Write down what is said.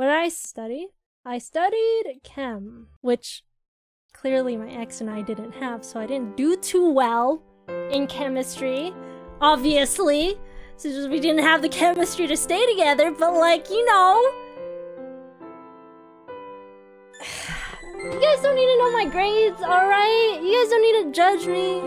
What I study? I studied chem, which clearly my ex and I didn't have, so I didn't do too well in chemistry, obviously. Since we didn't have the chemistry to stay together, but like, you know. You guys don't need to know my grades, alright? You guys don't need to judge me.